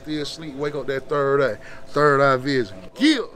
still sleep, wake up that third eye. Third eye vision. Kill.